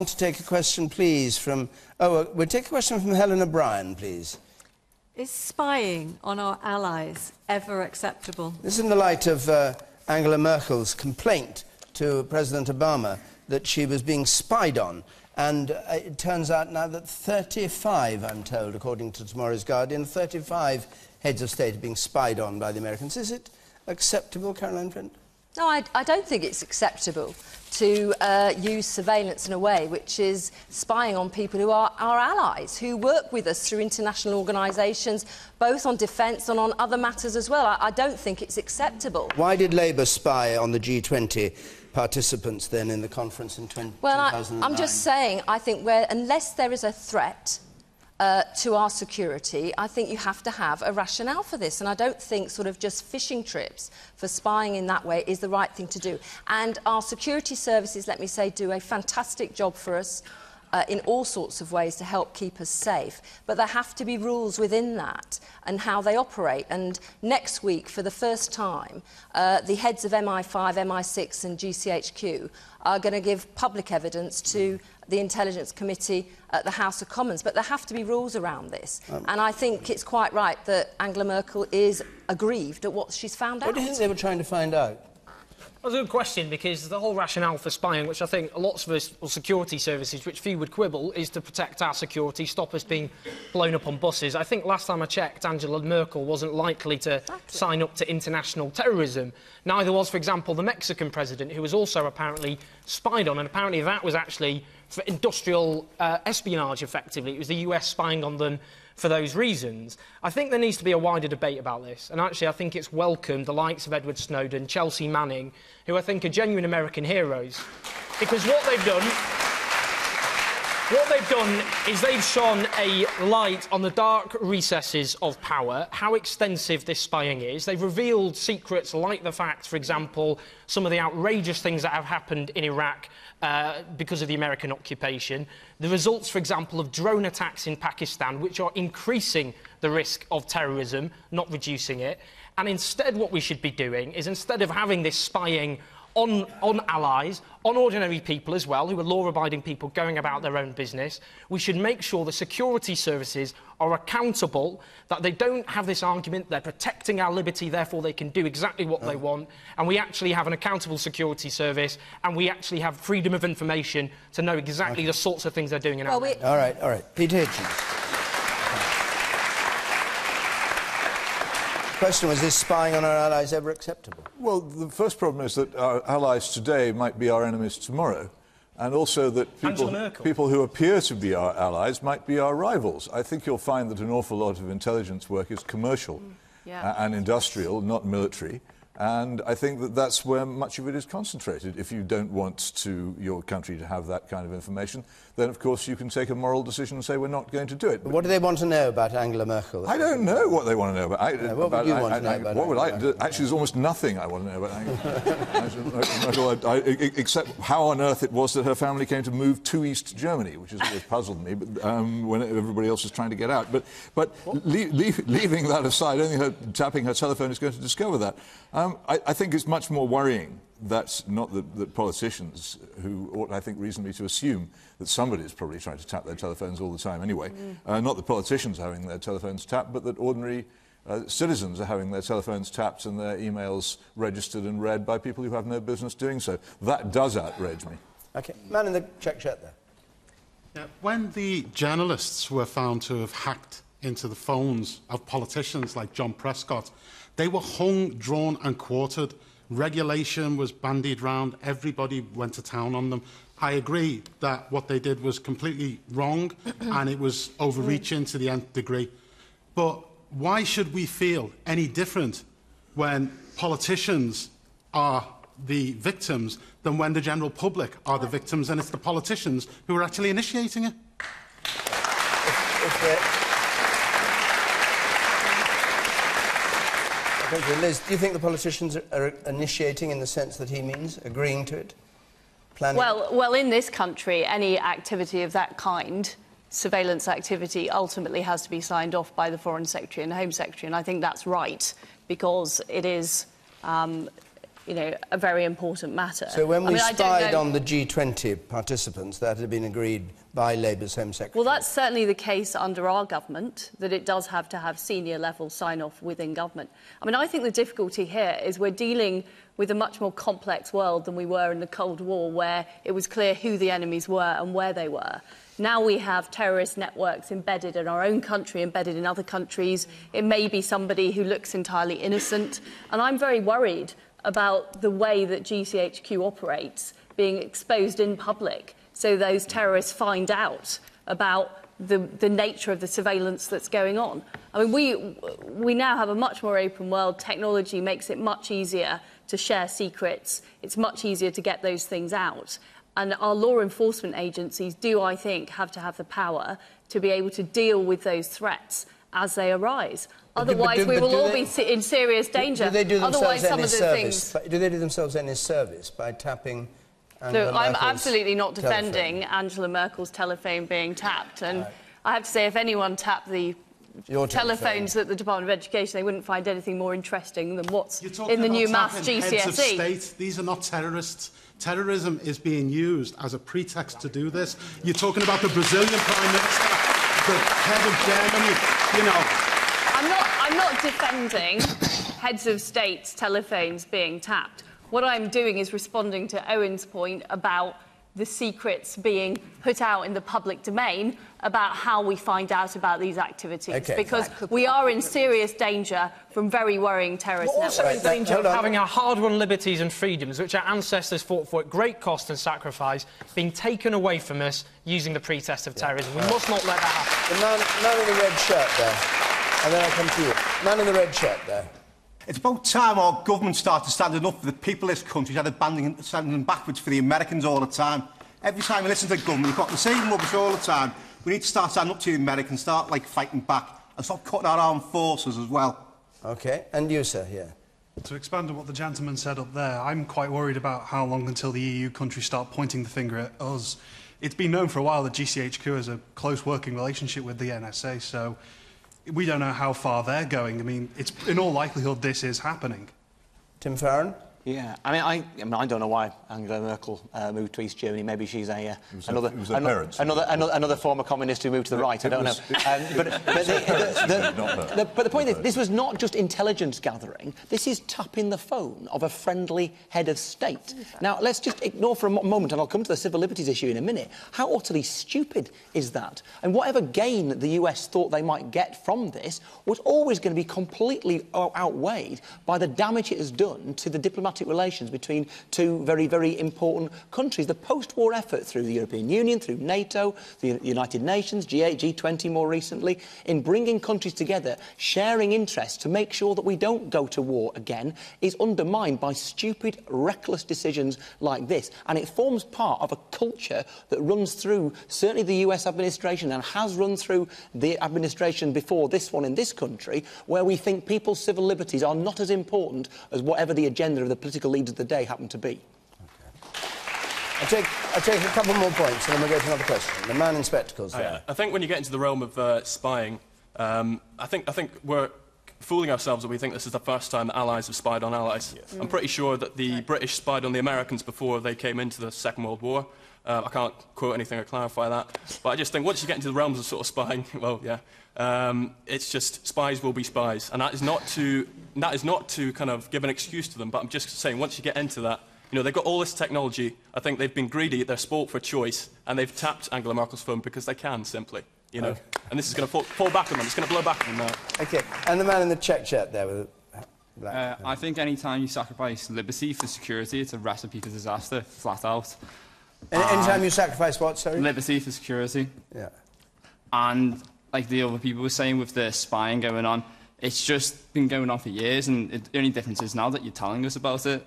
to take a question, please, from... Oh, we'll take a question from Helen O'Brien, please. Is spying on our allies ever acceptable? This is in the light of uh, Angela Merkel's complaint to President Obama that she was being spied on. And uh, it turns out now that 35, I'm told, according to tomorrow's Guardian, 35 heads of state are being spied on by the Americans. Is it acceptable, Caroline Flint? No, I, I, don't think it's acceptable to uh, use surveillance in a way which is spying on people who are our allies, who work with us through international organisations, both on defence and on other matters as well. I, I don't think it's acceptable. Why did Labour spy on the G20 participants then in the conference in 20, well, 2009? Well, I'm just saying, I think where, unless there is a threat uh, to our security, I think you have to have a rationale for this. And I don't think sort of just fishing trips for spying in that way is the right thing to do. And our security services, let me say, do a fantastic job for us. Uh, in all sorts of ways to help keep us safe. But there have to be rules within that and how they operate. And next week, for the first time, uh, the heads of MI5, MI6 and GCHQ are going to give public evidence to the Intelligence Committee at the House of Commons. But there have to be rules around this. Um, and I think it's quite right that Angela Merkel is aggrieved at what she's found what out. What do you think they were trying to find out? That's a good question because the whole rationale for spying, which I think lots of us, security services, which few would quibble, is to protect our security, stop us being blown up on buses. I think last time I checked, Angela Merkel wasn't likely to exactly. sign up to international terrorism. Neither was, for example, the Mexican president, who was also apparently spied on, and apparently that was actually for industrial uh, espionage, effectively. It was the US spying on them for those reasons. I think there needs to be a wider debate about this, and actually I think it's welcome the likes of Edward Snowden, Chelsea Manning, who I think are genuine American heroes, because what they've done they've done is they've shone a light on the dark recesses of power, how extensive this spying is. They've revealed secrets like the fact, for example, some of the outrageous things that have happened in Iraq uh, because of the American occupation. The results, for example, of drone attacks in Pakistan, which are increasing the risk of terrorism, not reducing it. And instead, what we should be doing is instead of having this spying on, on allies, on ordinary people as well, who are law-abiding people going about their own business. We should make sure the security services are accountable, that they don't have this argument, they're protecting our liberty, therefore they can do exactly what they oh. want, and we actually have an accountable security service, and we actually have freedom of information to know exactly okay. the sorts of things they're doing in well, our... We... All right, all right. Peter Hitchens. Question was, is spying on our allies ever acceptable? Well, the first problem is that our allies today might be our enemies tomorrow. And also that people, people who appear to be our allies might be our rivals. I think you'll find that an awful lot of intelligence work is commercial mm, yeah. and industrial, not military. And I think that that's where much of it is concentrated. If you don't want to, your country to have that kind of information, then of course you can take a moral decision and say we're not going to do it. But what do they want to know about Angela Merkel? I don't know what they want to know about. I, what about, would you want I, to know I, about What would I, actually, there's almost nothing I want to know about Angela Merkel, except how on earth it was that her family came to move to East Germany, which has always puzzled me, but, um, when everybody else is trying to get out. But, but leaving that aside, only her tapping her telephone is going to discover that. Um, I, I think it's it's much more worrying that not that, that politicians, who ought, I think, reasonably to assume that somebody is probably trying to tap their telephones all the time anyway, mm. uh, not that politicians are having their telephones tapped, but that ordinary uh, citizens are having their telephones tapped and their emails registered and read by people who have no business doing so. That does outrage me. OK. Man in the check shirt there. Yeah, when the journalists were found to have hacked into the phones of politicians like John Prescott, they were hung, drawn and quartered regulation was bandied round, everybody went to town on them. I agree that what they did was completely wrong and it was overreaching to the nth degree. But why should we feel any different when politicians are the victims than when the general public are the victims and it's the politicians who are actually initiating it? If, if Thank you. Liz, do you think the politicians are, initiating in the sense that he means, agreeing to it? Planning well, well, in this country, any activity of that kind, surveillance activity, ultimately has to be signed off by the Foreign Secretary and the Home Secretary, and I think that's right, because it is um, you know, a very important matter. So when we I don't spied know- on the G20 participants, that had been agreed by Labour's Home Secretary. Well, that's certainly the case under our government, that it does have to have senior level sign off within government. I mean, I think the difficulty here is we're dealing with a much more complex world than we were in the Cold War, where it was clear who the enemies were and where they were. Now we have terrorist networks embedded in our own country, embedded in other countries. It may be somebody who looks entirely innocent. And I'm very worried about the way that GCHQ operates being exposed in public so those terrorists find out about the, the nature of the surveillance that's going on. I mean, we, we now have a much more open world. Technology makes it much easier to share secrets. It's much easier to get those things out. And our law enforcement agencies do, I think, have to have the power to be able to deal with those threats as they arise. But do- Otherwise, do- we will all they- be in serious danger. Do they do themselves Otherwise, some any of the service? things. by- Do they do themselves any service by tapping? Angela Look, I'm Merkel's absolutely not telephone? defending Angela Merkel's telephone being tapped. And I have to say, if anyone tapped the Your telephone. telephones at the Department of Education, they wouldn't find anything more interesting than what's in the new maths tapping Heads of GCSE. state. These are not terrorists. Terrorism is being used as a pretext to do this. You're talking about the Brazilian Prime Minister, the head of Germany. You know, I'm not, I'm not defending heads of states' telephones being tapped. What I'm doing is responding to Owen's point about the secrets being put out in the public domain about how we find out about these activities. Okay. Because we are in serious danger from very worrying terrorist We're also networks. in danger of having our hard-won liberties and freedoms, which our ancestors fought for at great cost and sacrifice, being taken away from us using the pretext of terrorism. We must not let that happen. The man, man in the red shirt there. And then I'll come to you. Man in the red shirt there. It's about time our government started standing up for the people of this country instead of banding, standing them backwards for the Americans all the time. Every time we listen to the government, you've got the same rubbish all the time. We need to start standing up to the Americans, start like fighting back, and stop cutting our armed forces as well. Okay. And you, sir, here. To expand on what the gentleman said up there, I'm quite worried about how long until the EU countries start pointing the finger at us. It's been known for a while that GCHQ has a close working relationship with the NSA, so we don't know how far they're going. I mean, it's in all likelihood this is happening. Tim Farron? Yeah, I mean, I, I, mean, I don't know why Angela Merkel uh, moved to East Germany. Maybe she's a, uh, another, it was parents. another, another, another former communist who moved to the right. I it don't was- know. Um, but, but, the, the, the, the, but the point is, this was not just intelligence gathering. This is tapping the phone of a friendly head of state. Now, let's just ignore for a moment, and I'll come to the civil liberties issue in a minute. How utterly stupid is that? And whatever gain the US thought they might get from this was always going to be completely outweighed by the damage it has done to the diplomatic relations between two very, very important countries. The post-war effort through the European Union, through NATO, the United Nations, G8, G20 more recently, in bringing countries together, sharing interests to make sure that we don't go to war again, is undermined by stupid, reckless decisions like this. And it forms part of a culture that runs through certainly the US administration and has run through the administration before this one in this country, where we think people's civil liberties are not as important as whatever the agenda of the political leaders of the day happen to be. I'll take, I'll take a couple more points and then we'll go to another question. The man in spectacles there. I think when you get into the realm of uh, spying, um, I think I think we're fooling ourselves that we think this is the first time that allies have spied on allies. I'm pretty sure that the British spied on the Americans before they came into the Second World War. Uh, I can't quote anything or clarify that, but I just think once you get into the realms of sort of spying, well, yeah, um, it's just spies will be spies, and that is not to that is not to kind of give an excuse to them. But I'm just saying once you get into that, you know, they've got all this technology. I think they've been greedy. They're spoilt for choice, and they've tapped Angela Merkel's phone because they can simply, you know. And this is going to fall, fall back on them. It's going to blow back on them now. Okay. And the man in the check shirt there with the black. Uh, I think any time you sacrifice liberty for security, it's a recipe for disaster, flat out. Any, anytime you sacrifice what, sorry? Liberty for security. yeah. And like the other people were saying with the spying going on, it's just been going on for years, and it, the only difference is now that you're telling us about it.